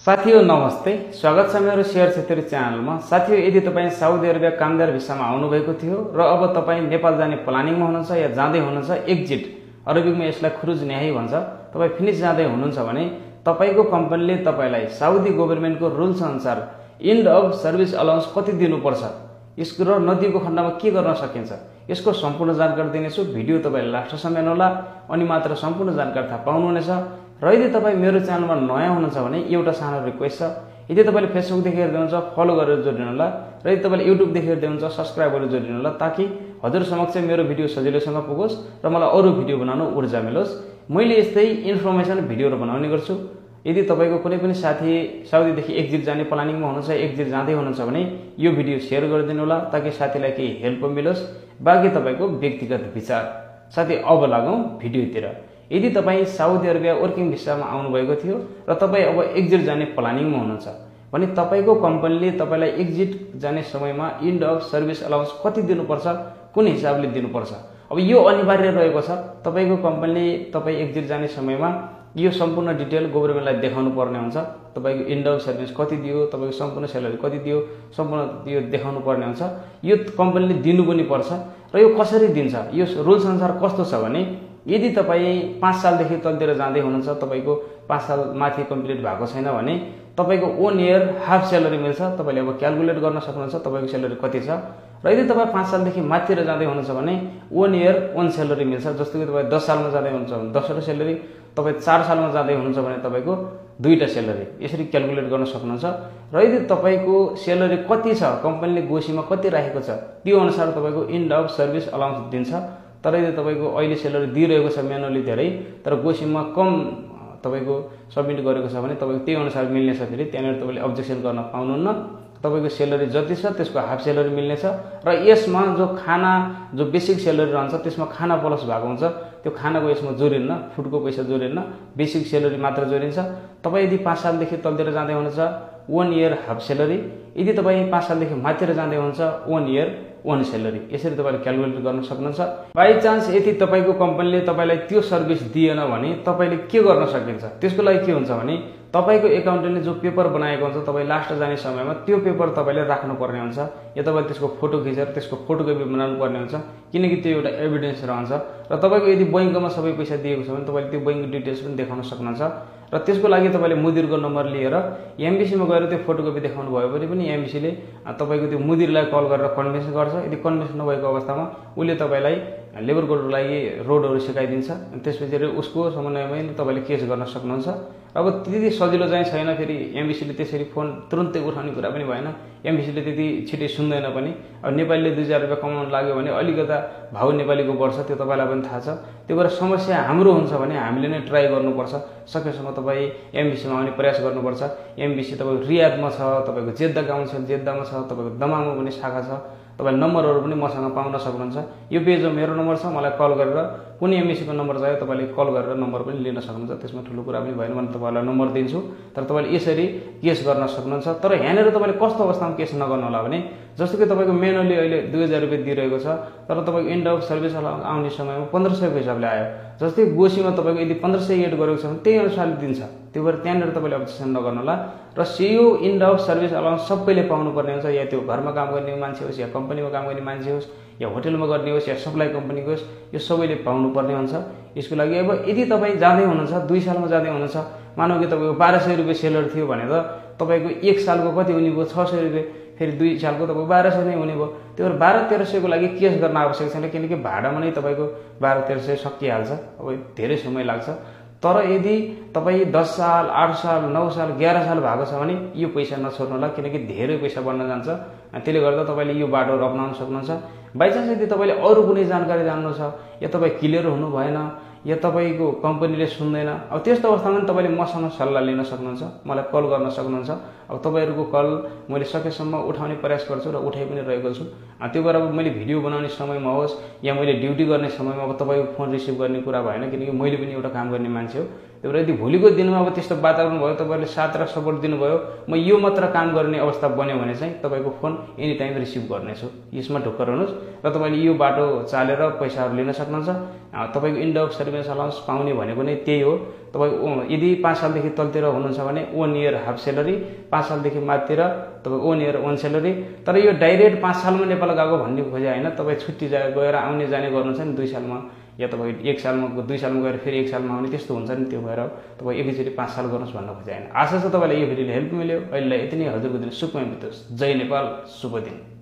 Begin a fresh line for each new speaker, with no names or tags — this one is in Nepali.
साथीहरू नमस्ते। स्वागत छ मेरो सेयर क्षेत्रीय च्यानलमा। साथीहरू यदि तपाईँ साउदी अरेबिया कामदार भिसामा आउनुभएको थियो र अब तपाईँ नेपाल जाने प्लानिङमा हुनुहुन्छ या जाँदै हुनुहुन्छ एक्जिट अरबिकमा यसलाई खुरुज न्याही भन्छ। तपाईँ फिनिस जाँदै हुनुहुन्छ भने तपाईँको कम्पनीले तपाईँलाई साउदी गभर्मेन्टको रुल्स अनुसार इन्ड अफ सर्भिस अलाउन्स कति दिनुपर्छ? यसको र नदिएको खण्डमा के गर्न सकिन्छ? यसको सम्पूर्ण जानकारी दिनेछु। भिडियो तपाईँले लास्टसम्म हेर्नुहोला। अनि मात्र सम्पूर्ण जानकारी थाहा पाउनुहुनेछ। र यदि तपाईँ मेरो च्यानलमा नयाँ हुनुहुन्छ भने एउटा सानो रिक्वेस्ट छ। यदि तपाईँले फेसबुकदेखि हेर्दै हुनुहुन्छ फलो गरेर जोडिनु होला। र यदि तपाईँले युट्युबदेखि हेर्दै हुनुहुन्छ सब्सक्राइब गरेर जोडिनु होला ताकि हजुर समक्ष मेरो भिडियो सजिलैसँग पुगोस् र मलाई अरू भिडियो बनाउनु ऊर्जा मिलोस्। मैले यस्तै इन्फर्मेसन भिडियोहरू बनाउने गर्छु। यदि तपाईँको कुनै पनि साथी साउदीदेखि एक्जिट जाने प्लानिङमा हुनुहुन्छ एक्जिट जाँदै हुनुहुन्छ भने यो भिडियो सेयर गरिदिनु होला ताकि साथीलाई केही हेल्प मिलोस्। बाँकी तपाईँको व्यक्तिगत विचार। साथी अब लागौँ भिडियोतिर। यदि तपाईँ साउदी अरेबिया वर्किङ भिसामा आउनुभएको थियो र तपाईँ अब एक्जिट जाने प्लानिङमा हुनुहुन्छ भने तपाईँको कम्पनीले तपाईँलाई एक्जिट जाने समयमा इन्ड अफ सर्भिस अलाउन्स कति दिनुपर्छ कुन हिसाबले दिनुपर्छ? अब यो अनिवार्य रहेको छ। तपाईँको कम्पनीले तपाईँ एक्जिट जाने समयमा यो सम्पूर्ण डिटेल गभर्मेन्टलाई देखाउनु पर्ने हुन्छ। तपाईँको इन्ड अफ सर्भिस कति दियो तपाईँको सम्पूर्ण स्यालेरी कति दियो सम्पूर्ण यो देखाउनु पर्ने हुन्छ। यो कम्पनीले दिनु पनि पर्छ। र यो कसरी दिन्छ? यो रुल्स अनुसार कस्तो छ भने यदि तपाईँ पाँच सालदेखि तलतिर जाँदै हुनुहुन्छ तपाईँको पाँच साल माथि कम्प्लिट भएको छैन भने तपाईँको वान इयर हाफ स्यालेरी मिल्छ तपाईँले अब क्यालकुलेट गर्न सक्नुहुन्छ तपाईँको स्यालेरी कति छ। र यदि तपाईँ पाँच सालदेखि माथितिर जाँदै हुनुहुन्छ भने वान इयर वान स्यालेरी मिल्छ जस्तो कि तपाईँ दस सालमा जाँदै हुनुहुन्छ भने दसवटा स्यालेरी तपाईँ चार सालमा जाँदै हुनुहुन्छ भने तपाईँको दुईवटा स्यालेरी। यसरी क्यालकुलेट गर्न सक्नुहुन्छ। र यदि तपाईँको स्यालेरी कति छ कम्पनीले गोसीमा कति राखेको छ त्यो अनुसार तपाईँको इन्ड अफ सर्भिस अलाउन्स दिन्छ। तर यदि तपाईँको अहिले सेलरी दिइरहेको छ म्यानुअली धेरै तर गोसिममा कम तपाईँको सब्मिट गरेको छ भने तपाईँको त्यही अनुसार मिल्नेछ फेरि त्यहाँनिर तपाईँले अब्जेक्सन गर्न पाउनुहुन्न। तपाईँको सेलरी जति छ त्यसको हाफ सेलरी मिल्नेछ र यसमा जो खाना जो बेसिक सेलरी रहन्छ त्यसमा खाना प्लस भएको हुन्छ। त्यो खानाको यसमा जोडिन्न फुडको पैसा जोडिन्न बेसिक सेलरी मात्र जोडिन्छ। तपाईँ यदि पाँच सालदेखि तलतिर जाँदै हुनुहुन्छ वान इयर हाफ सेलरी यदि तपाईँ पाँच सालदेखि माथितिर जाँदै हुनुहुन्छ वान इयर वान सेलरी यसरी तपाईँले क्यालकुलेट गर्न सक्नुहुन्छ। बाई चान्स यदि तपाईँको कम्पनीले तपाईँलाई त्यो सर्भिस दिएन भने तपाईँले के गर्न सकिन्छ? त्यसको लागि के हुन्छ भने तपाईँको एकाउन्टेन्टले जो पेपर बनाएको हुन्छ तपाईँ लास्ट जाने समयमा त्यो पेपर तपाईँले राख्नुपर्ने हुन्छ। या तपाईँले त्यसको फोटो खिचेर त्यसको फोटोकपी बनाउनु पर्ने हुन्छ। किनकि त्यो एउटा एभिडेन्स रहन्छ। र तपाईँको यदि बैङ्कमा सबै पैसा दिएको छ भने तपाईँले त्यो बैङ्क डिटेल्स पनि देखाउन सक्नुहुन्छ। र त्यसको लागि तपाईँले मुदिरको नम्बर लिएर एमबिसीमा गएर त्यो फोटोकपी देखाउनु भयो भने पनि एमबिसीले तपाईँको त्यो मुदिरलाई कल गरेर कन्भिन्स गर्छ। यदि कन्भिन्स नभएको अवस्थामा उसले तपाईँलाई लेबर कोडको लागि रोडहरू सिकाइदिन्छ त्यसपछि उसको समन्वयमै तपाईँले केस गर्न सक्नुहुन्छ। अब त्यति सजिलो चाहिँ छैन फेरि एमबिसीले त्यसरी फोन तुरुन्तै उठाउने कुरा पनि भएन। एमबिसीले त्यति छिटै सुन्दैन पनि। अब नेपालीले दुई हजार रुपियाँ कमाउनु लाग्यो भने अलिकता भाउ नेपालीको बढ्छ त्यो तपाईँलाई पनि थाहा छ। त्यो भएर समस्या हाम्रो हुन्छ भने हामीले नै ट्राई गर्नुपर्छ। सकेसम्म तपाईँ एमबिसीमा आउने प्रयास गर्नुपर्छ। एमबिसी तपाईँको रियादमा छ तपाईँको जेद्दा गाउँ छ जेद्दामा छ। तपाईँको दमामा पनि शाखा छ। तपाईँले नम्बरहरू पनि मसँग पाउन सक्नुहुन्छ। यो पेजमा मेरो नम्बर छ मलाई कल गरेर कुनै एमबिसीको नम्बर चाहियो तपाईँले कल गरेर नम्बर पनि लिन सक्नुहुन्छ। त्यसमा ठुलो कुरा पनि भएन भने तपाईँलाई नम्बर दिन्छु। तर तपाईँले यसरी केस गर्न सक्नुहुन्छ। तर यहाँनिर तपाईँले कस्तो अवस्थामा केस नगर्नु होला भने जस्तो कि तपाईँको मेनुअली अहिले दुई हजार रुपियाँ दिइरहेको छ तर तपाईँको इन्ड अफ सर्भिस आउने समयमा पन्ध्र सयको हिसाबले आयो। जस्तै गोसीमा तपाईँको यदि पन्ध्र सय एड गरेको छ भने त्यही अनुसारले दिन्छ। त्यो भएर त्यहाँनिर तपाईँले अब्जेक्सन नगर्नु होला। र सियो इन्ड अफ सर्भिस अलाउन्स सबैले पाउनुपर्ने हुन्छ या त्यो घरमा काम गर्ने मान्छे होस् या कम्पनीमा काम गर्ने मान्छे होस् या होटेलमा गर्ने होस् या सप्लाई कम्पनीको होस् यो सबैले पाउनुपर्ने हुन्छ। यसको लागि अब यदि तपाईँ जाँदै हुनुहुन्छ दुई सालमा जाँदै हुनुहुन्छ मानव कि तपाईँको बाह्र सय रुपियाँ सेलर थियो भने त तपाईँको एक सालको कति हुने भयो छ सय रुपियाँ फेरि दुई सालको तपाईँको बाह्र सय नै हुने भयो। त्यो भएर बाह्र तेह्र सयको लागि केस गर्न आवश्यक छैन किनकि भाडामा नै तपाईँको बाह्र तेह्र सय सकिहाल्छ। अब धेरै समय लाग्छ। तर यदि तपाईँ दस साल आठ साल नौ साल एघार साल भएको छ भने यो पैसा नछोड्नु होला किनकि धेरै पैसा बढ्न जान्छ। त्यसले गर्दा तपाईँले यो बाटोहरू अप्नाउन सक्नुहुन्छ। बाइचान्स यदि तपाईँले अरू कुनै जानकारी जान्नु छ या तपाईँ क्लियर हुनु भएन या तपाईँको कम्पनीले सुन्दैन अब त्यस्तो अवस्थामा पनि तपाईँले मसँग सल्लाह लिन सक्नुहुन्छ मलाई कल गर्न सक्नुहुन्छ। अब तपाईँहरूको कल मैले सकेसम्म उठाउने प्रयास गर्छु र उठाइ पनि रहेको छु। त्यो अब मैले भिडियो बनाउने समयमा होस् या मैले ड्युटी गर्ने समयमा अब तपाईँको फोन रिसिभ गर्ने कुरा भएन किनकि मैले पनि एउटा काम गर्ने मान्छे हो। त्यही भएर यदि भोलिको दिनमा अब त्यस्तो वातावरण भयो तपाईँले साथ र सपोर्ट दिनुभयो म यो मात्र काम गर्ने अवस्था बन्यो भने चाहिँ तपाईँको फोन एनी टाइम रिसिभ गर्नेछु। यसमा ढुक्क रहनुहोस् र तपाईँले यो बाटो चालेर पैसाहरू लिन सक्नुहुन्छ। तपाईँको इन्ड अफ सर्भिस अलाउन्स पाउने भनेको नै त्यही हो। तपाईँ यदि पाँच सालदेखि तलतिर हुनुहुन्छ भने वान इयर हाफ सेलरी पाँच सालदेखि माथितिर तपाईँ वान इयर वान सेलरी तर यो डाइरेक्ट पाँच सालमा नेपाल गएको भन्ने खोजे होइन। तपाईँ छुट्टी गएर आउने जाने गर्नुहुन्छ नि दुई सालमा। या तपाईँ एक सालमा दुई सालमा गएर फेरि एक सालमा आउने त्यस्तो हुन्छ नि त्यो भएर तपाईँ एकैचोटि पाँच साल गर्नुहोस् भन्न खोजे होइन। आशा छ तपाईँलाई यो भिडियोले हेल्प मिल्यो। अहिले यति नै। हजुरको दिन सुखमय जय नेपाल। शुभ दिन।